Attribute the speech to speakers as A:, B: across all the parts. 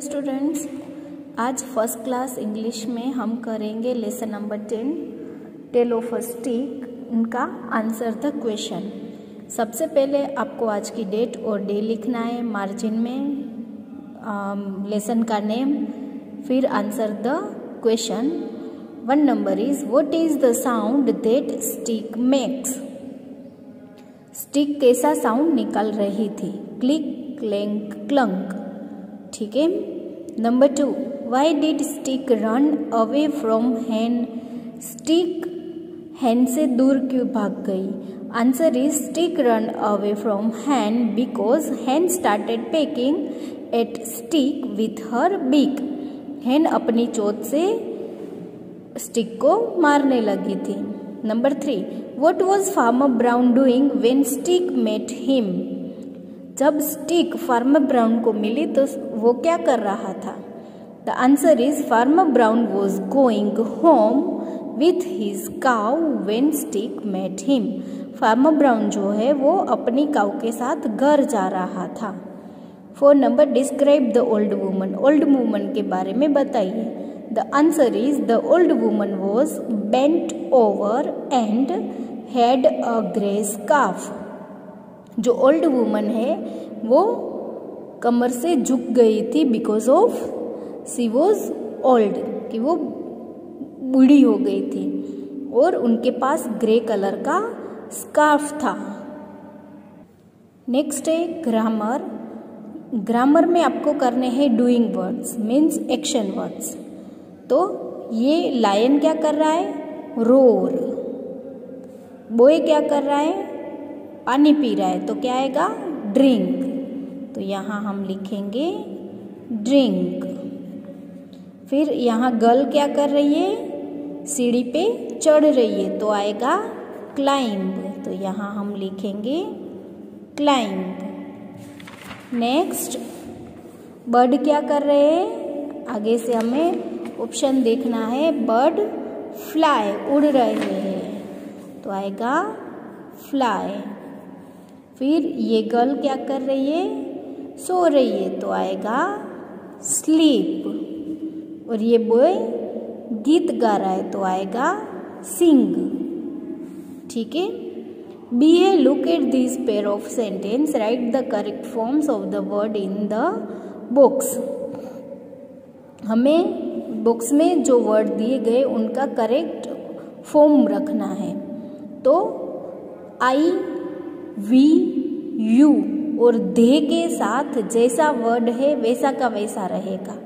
A: Students आज first class English में हम करेंगे lesson number ten tale of stick उनका आंसर द क्वेश्चन सबसे पहले आपको आज की डेट और डे लिखना है मार्जिन में लेसन का नेम फिर answer the question one number is what is the sound that stick makes stick कैसा साउंड निकल रही थी? क्लिक क्लैंक क्लंक ठीक है? Number two why did stick run away from hen stick hen से दूर क्यों भाग गई? Answer is stick run away from hen because hen started pecking at stick with her beak hen अपनी चोट से स्टिक को मारने लगी थी। Number three what was farmer brown doing when stick met him जब स्टिक फार्मर ब्राउन को मिली तो वो क्या कर रहा था? The answer is farmer brown was going home with his cow when stick met him farmer brown जो है, वो अपनी काउ के साथ घर जा रहा था। Four number describe the old woman old woman के बारे में बताइए। The answer is the old woman was bent over and had a grey scarf जो ओल्ड वूमन है, वो कमर से झुक गई थी because of she was old कि वो बूढ़ी हो गई थी। और उनके पास ग्रे कलर का स्कार्फ था। नेक्स्ट है ग्रामर ग्रामर में आपको करने हैं doing words means action words तो ये लायन क्या कर रहा है? रोर बॉय क्या कर रहा है? पानी पी रहा है तो क्या आएगा? ड्रिंक तो यहाँ हम लिखेंगे ड्रिंक। फिर यहाँ गर्ल क्या कर रही है? सीढ़ी पे चढ़ रही है तो आएगा क्लाइंब। तो यहाँ हम लिखेंगे क्लाइंब। नेक्स्ट, बर्ड क्या कर रहे हैं? आगे से हमें ऑप्शन देखना है, बर्ड फ्लाई, उड़ रहे हैं तो आएगा फ्लाई। फिर ये गर्ल क्या कर रही है? सो रही है तो आएगा स्लीप। और ये बॉय गीत गा रहा है तो आएगा सिंग ठीक है? B a look at this pair of sentence write the correct forms of the word in the books हमें बुक्स में जो वर्ड दिए गए, उनका करेक्ट फॉर्म रखना है। तो आई वी यू और दे के साथ जैसा वर्ड है, वैसा का वैसा रहेगा।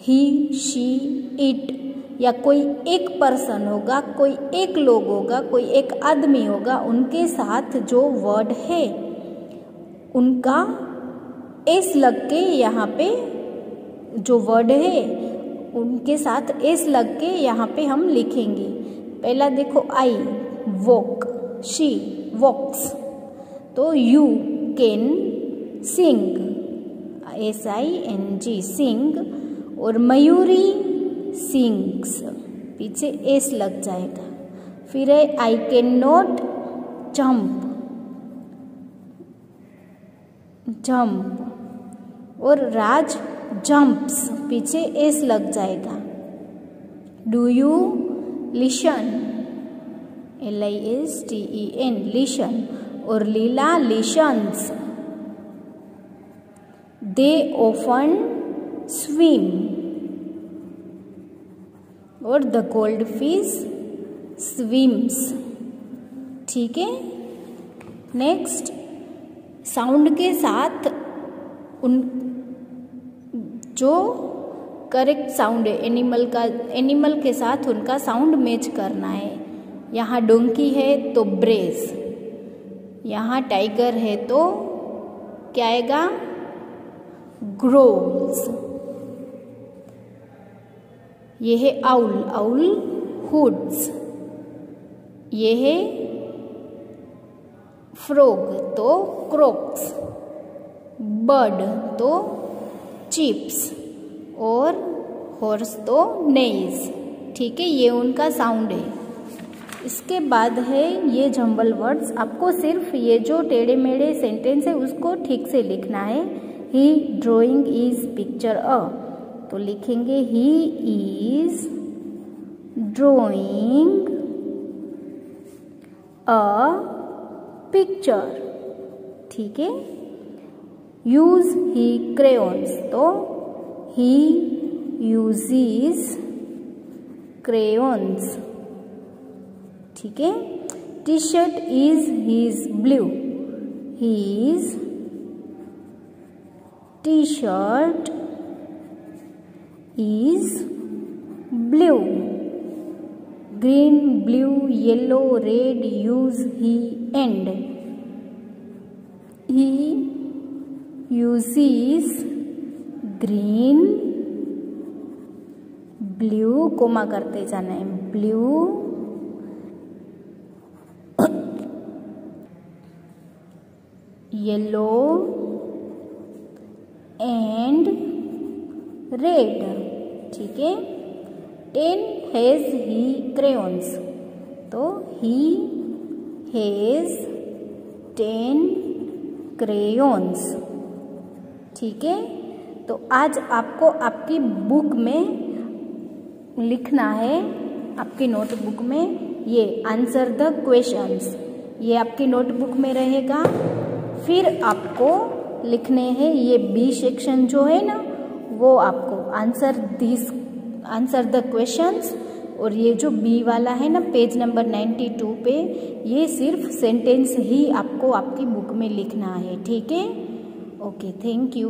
A: ही शी इट या कोई एक पर्सन होगा, कोई एक लोग होगा, कोई एक आदमी होगा, उनके साथ जो वर्ड है, उनका एस लग के यहाँ पे जो वर्ड है, उनके साथ एस लग के यहाँ पे हम लिखेंगे। पहला देखो आई वॉक शी वॉक्स तो you can sing S I N G sing और मयूरी सिंग्स पीछे एस लग जाएगा। फिर है I can not jump jump और राज जम्प्स पीछे एस लग जाएगा। Do you listen L I S T E N listen Leela listens. They often swim. और द गोल्ड फ़िश स्विम्स। ठीक है? नेक्स्ट। साउंड के साथ उन जो करेक्ट साउंड है, एनिमल का, एनिमल के साथ उनका साउंड मैच करना है। यहाँ डोंकी है तो ब्रेस। यहाँ टाइगर है तो क्या आएगा? ग्रोल्स ये है आउल आउल हुड्स ये है फ्रोग तो क्रोक्स बर्ड तो चिप्स और हॉर्स तो नेज ठीक है, ये उनका साउंड है। इसके बाद है ये जंबल वर्ड्स। आपको सिर्फ़ ये जो टेढ़े मेढ़े सेंटेंस है, उसको ठीक से लिखना है। He drawing is picture a तो लिखेंगे he is drawing a picture ठीक है? यूज़ ही क्रेयॉन्स तो ही यूजीज क्रेयॉन्स ठीक है? T shirt is his blue his T shirt is blue green blue yellow red use he and he uses green blue comma करते जाना है। Blue yellow and red ठीक है? टेन हैज़ ही क्रेयॉन्स तो he has ten crayons ठीक है? तो आज आपको आपकी बुक में लिखना है, आपकी नोटबुक में ये आंसर द क्वेश्चंस ये आपकी नोटबुक में रहेगा। फिर आपको लिखने हैं, ये बी सेक्शन जो है ना, वो आपको answer this answer the questions और ये जो बी वाला है ना पेज नंबर 92 पे, ये सिर्फ़ सेंटेंस ही आपको आपकी बुक में लिखना है, ठीक है? Okay thank you